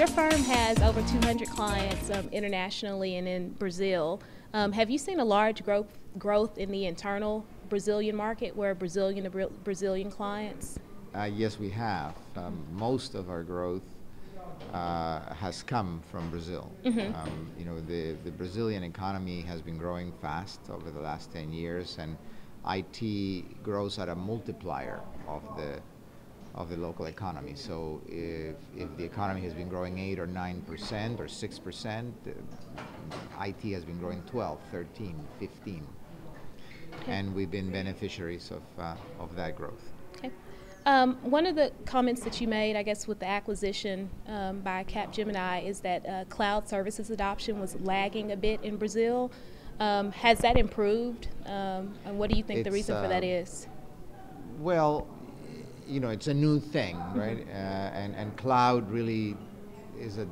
your firm has over 200 clients um, internationally and in Brazil. Um, have you seen a large growth growth in the internal Brazilian market, where Brazilian to Brazilian clients? Uh, yes, we have. Um, most of our growth uh, has come from Brazil. Mm-hmm. Um, you know, the, the Brazilian economy has been growing fast over the last 10 years, and IT grows at a multiplier of the of the local economy. So if, if the economy has been growing 8 or 9% or 6%, uh, IT has been growing 12, 13, 15. Okay. And we've been beneficiaries of, uh, of that growth. Okay. Um, one of the comments that you made, I guess, with the acquisition um, by Capgemini is that uh, cloud services adoption was lagging a bit in Brazil. Um, has that improved? Um, and what do you think it's, the reason for that uh. Well, you know, it's a new thing, mm-hmm. right? Uh, and, and cloud really is a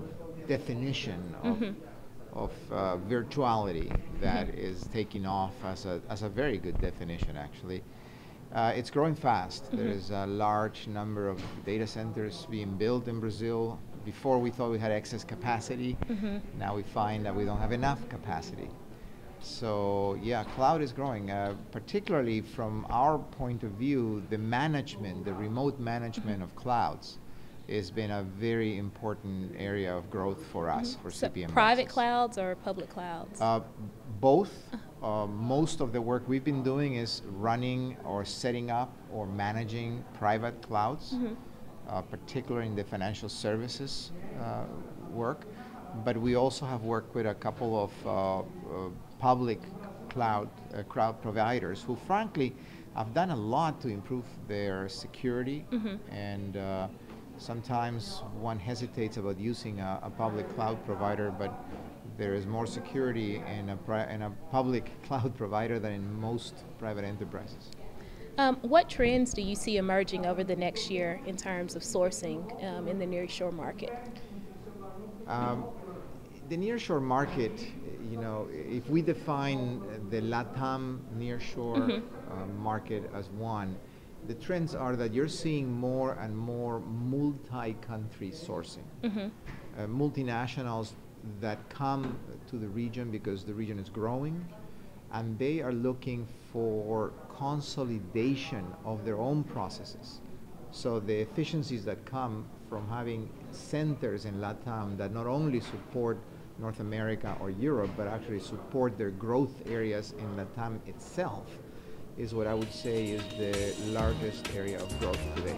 definition of, mm-hmm. of uh, virtuality that mm-hmm. is taking off as a, as a very good definition, actually. Uh, it's growing fast. Mm-hmm. There is a large number of data centers being built in Brazil. Before we thought we had excess capacity. Mm-hmm. Now we find that we don't have enough capacity. So yeah, cloud is growing, uh, particularly from our point of view, the management, the remote management of clouds has been a very important area of growth for us, mm-hmm. for so CPM. Private clouds or public clouds? Uh, both. Uh, most of the work we've been doing is running or setting up or managing private clouds, mm-hmm. uh, particularly in the financial services uh, work. But we also have worked with a couple of uh, uh, public cloud uh, cloud providers who, frankly, have done a lot to improve their security mm-hmm. and. Sometimes one hesitates about using a, a public cloud provider, but there is more security in a, pri- in a public cloud provider than in most private enterprises. Um, what trends do you see emerging over the next year in terms of sourcing um, in the nearshore market? Um, the nearshore market, you know, if we define the LATAM nearshore mm-hmm. uh, market as one, the trends are that you're seeing more and more multi-country sourcing. Mm-hmm. Uh, multinationals that come to the region because the region is growing and they are looking for consolidation of their own processes. So the efficiencies that come from having centers in LATAM that not only support North America or Europe, but actually support their growth areas in LATAM itself is what I would say is the largest area of growth today.